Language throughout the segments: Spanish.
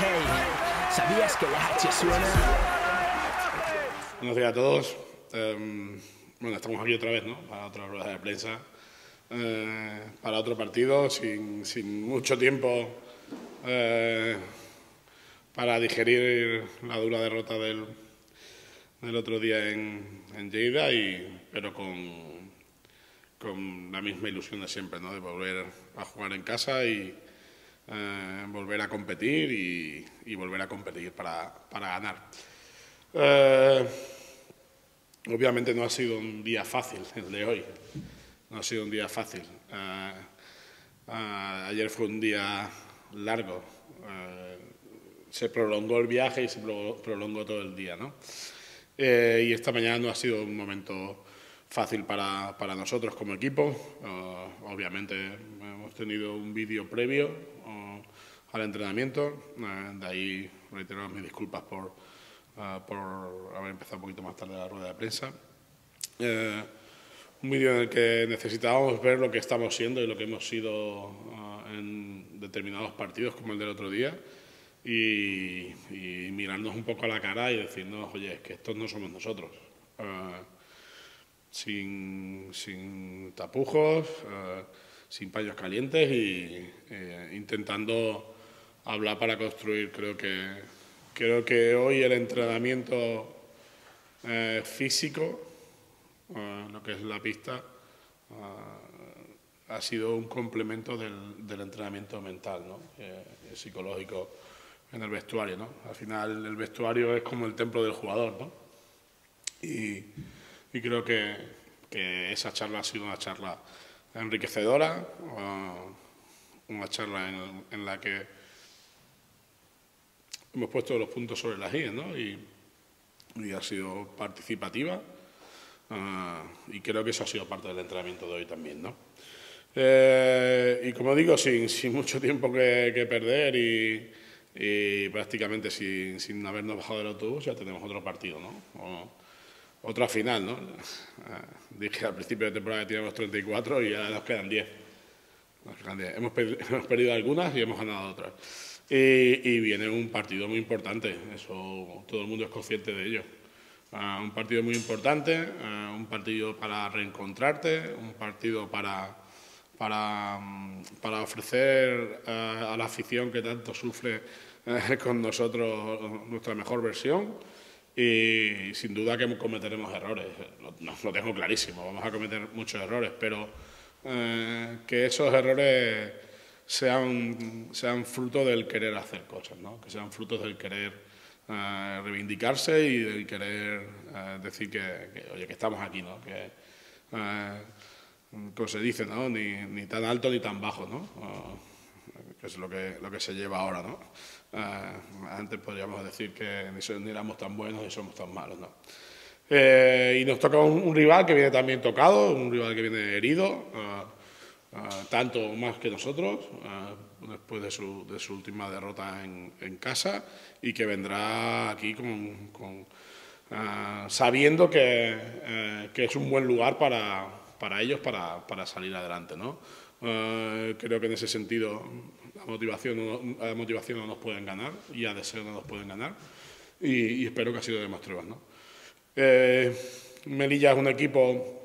Hey, ¿sabías que la H suena? Buenos días a todos. Em, bueno, estamos aquí otra vez, ¿no? Para otra rueda de prensa. Eh, para otro partido, sin, sin mucho tiempo eh, para digerir la dura derrota del, del otro día en, en Lleida, y, pero con, con la misma ilusión de siempre, ¿no? De volver a jugar en casa y eh, volver a competir y, volver a competir para, para ganar. Eh, obviamente no ha sido un día fácil el de hoy, no ha sido un día fácil. Eh, ayer fue un día largo, se prolongó el viaje y se pro- prolongó todo el día, ¿no? Y esta mañana no ha sido un momento fácil para, para nosotros como equipo. Obviamente hemos tenido un vídeo previo al entrenamiento, eh, de ahí reitero mis disculpas por, eh, por haber empezado un poquito más tarde la rueda de prensa. Eh, un vídeo en el que necesitábamos ver lo que estamos siendo y lo que hemos sido eh, en determinados partidos, como el del otro día, y, y mirarnos un poco a la cara y decirnos, oye, es que estos no somos nosotros. Eh, sin, sin tapujos, sin paños calientes y intentando hablar para construir. Creo que, creo que hoy el entrenamiento eh, físico, eh, lo que es la pista, eh, ha sido un complemento del, entrenamiento mental, ¿no? Psicológico en el vestuario. ¿no? Al final el vestuario es como el templo del jugador. ¿no? Y, y creo que, que esa charla ha sido una charla enriquecedora, una charla en la que hemos puesto los puntos sobre las IES ¿no? y, y ha sido participativa uh, y creo que eso ha sido parte del entrenamiento de hoy también. ¿no? Eh, y como digo, sin, sin mucho tiempo que, que perder y, y prácticamente sin, sin habernos bajado del autobús ya tenemos otro partido, ¿no? O, otra final, ¿no? Eh, dije al principio de temporada que teníamos 34 y ahora nos quedan 10. Nos quedan 10. Hemos, perdido, hemos perdido algunas y hemos ganado otras. Y, y, viene un partido muy importante, eso todo el mundo es consciente de ello. Uh, un partido muy importante, uh, un partido para reencontrarte, un partido para, para, para ofrecer uh, a la afición que tanto sufre eh, con nosotros nuestra mejor versión y sin duda que cometeremos errores, lo, lo tengo clarísimo, vamos a cometer muchos errores, pero eh, que esos errores sean, sean fruto del querer hacer cosas, ¿no? que sean frutos del querer eh, reivindicarse y del querer eh, decir que, que, oye, que estamos aquí, ¿no? que, como se dice, ¿no? ni, ni tan alto ni tan bajo, ¿no? que es lo que, lo que se lleva ahora. ¿no? Uh, antes podríamos decir que ni, ni, éramos tan buenos ni somos tan malos. ¿no? Eh, y nos toca un, un, rival que viene también tocado, un rival que viene herido, uh, tanto más que nosotros, después de su, última derrota en, casa, y que vendrá aquí con sabiendo que, eh, que, es un buen lugar para, ellos para, salir adelante. ¿no? creo que en ese sentido la motivación, no, la motivación no nos pueden ganar y a deseo no nos pueden ganar y, y espero que así lo demostremos. ¿no? Eh, Melilla es un equipo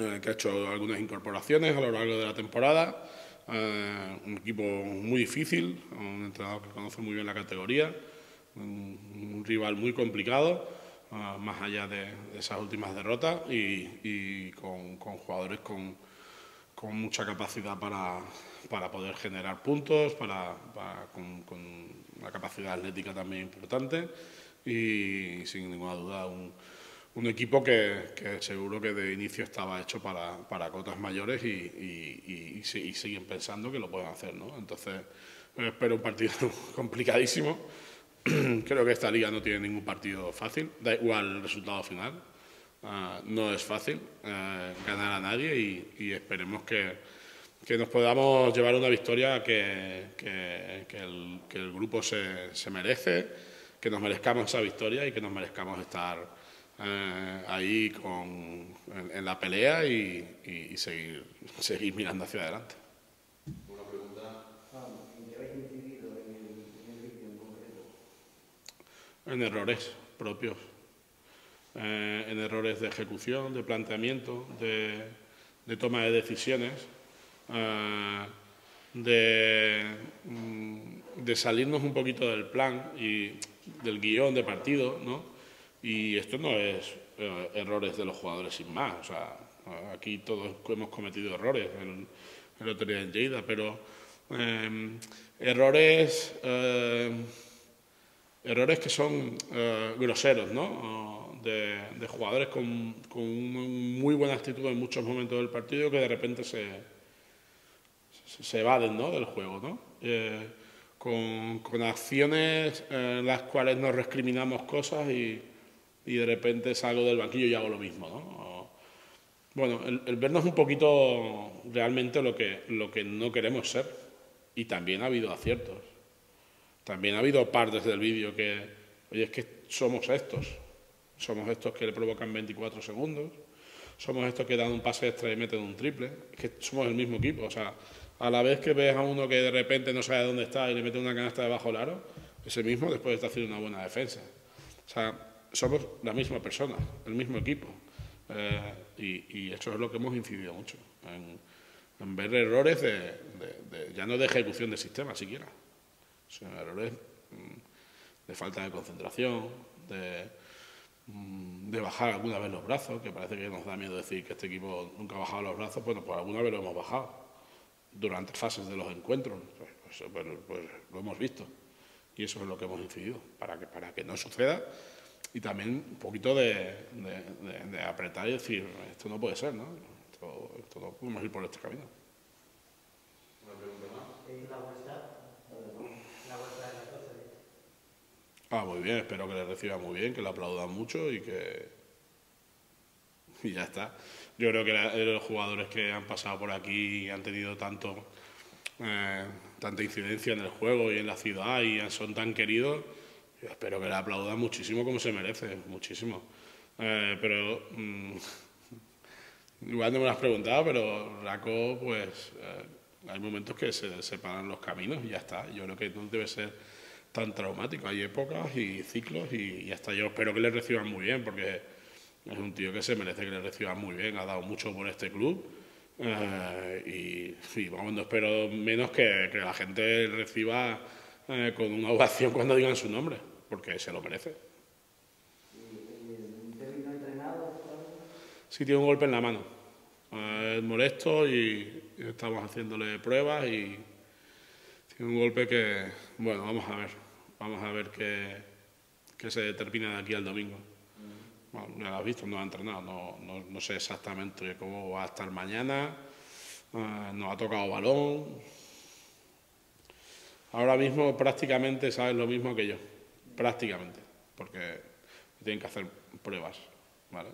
eh, que ha hecho algunas incorporaciones a lo largo de la temporada, eh, un equipo muy difícil, un entrenador que conoce muy bien la categoría, un, un rival muy complicado, más allá de, de, esas últimas derrotas y, y con, con, jugadores con, con mucha capacidad para, para poder generar puntos, para, para con, con, una capacidad atlética también importante y sin ninguna duda un, un equipo que, que, seguro que de inicio estaba hecho para, para cotas mayores y, y, y, y, siguen pensando que lo pueden hacer. ¿no? Entonces, espero un partido complicadísimo. Creo que esta liga no tiene ningún partido fácil, da igual el resultado final. Uh, no es fácil uh, ganar a nadie y, esperemos que, que, nos podamos llevar una victoria que, que el, el, grupo se, se, merece, que nos merezcamos esa victoria y que nos merezcamos estar uh, ahí con, en, en, la pelea y, y, seguir, seguir mirando hacia adelante. Una pregunta. Ah, ¿En qué habéis incidido en el, en el vídeo en concreto? en errores propios, eh, en errores de ejecución, de planteamiento, de, toma de decisiones, eh, mm, de, salirnos un poquito del plan y del guion de partido, ¿no? Y esto no es eh, errores de los jugadores sin más, o sea, aquí todos hemos cometido errores en, el otro día en Lleida, pero errores errores que son eh, groseros, ¿no? De, jugadores con, con, muy buena actitud en muchos momentos del partido que de repente se, se evaden ¿no? del juego, ¿no? Eh, con, con, acciones en las cuales nos recriminamos cosas y, y, de repente salgo del banquillo y hago lo mismo, ¿no? bueno, el, el, vernos un poquito realmente lo que, lo que no queremos ser y también ha habido aciertos. También ha habido partes del vídeo que, oye, es que somos estos. Somos estos que le provocan 24 segundos. Somos estos que dan un pase extra y meten un triple. Es que somos el mismo equipo. O sea, a la vez que ves a uno que de repente no sabe dónde está y le mete una canasta debajo del aro, ese mismo después está haciendo una buena defensa. O sea, somos la misma persona, el mismo equipo. Eh, y, eso es lo que hemos incidido mucho, en, ver errores de, ya no de ejecución de sistema siquiera, son errores mm, de falta de concentración, mm, de, bajar alguna vez los brazos, que parece que nos da miedo decir que este equipo nunca ha bajado los brazos, bueno, pues alguna vez lo hemos bajado durante fases de los encuentros, pues, pues, pues, pues, lo hemos visto. Y eso es lo que hemos incidido, para que, para que no suceda y también un poquito de, apretar y decir, esto no puede ser, ¿no? Esto, esto no podemos ir por este camino. Ah, muy bien, espero que le reciba muy bien, que le aplaudan mucho y que. Y ya está. Yo creo que los jugadores que han pasado por aquí y han tenido tanto, eh, tanta incidencia en el juego y en la ciudad y son tan queridos, yo espero que le aplaudan muchísimo como se merece, muchísimo. Eh, pero. Mm, igual no me lo has preguntado, pero Raco, pues. Eh, hay momentos que se separan los caminos y ya está. Yo creo que no debe ser tan traumático. Hay épocas y ciclos y, hasta yo espero que le reciban muy bien porque es un tío que se merece que le reciban muy bien, ha dado mucho por este club eh, y, vamos, no espero menos que, que la gente reciba eh, con una ovación cuando digan su nombre, porque se lo merece. Sí, tiene un golpe en la mano. Eh, es molesto y estamos haciéndole pruebas y tiene un golpe que, bueno, vamos a ver. Vamos a ver qué, se determina de aquí al domingo. Bueno, ya lo has visto, no ha entrenado, no, no, sé exactamente cómo va a estar mañana, uh, nos ha tocado balón. Ahora mismo prácticamente sabes lo mismo que yo, prácticamente, porque tienen que hacer pruebas, ¿vale?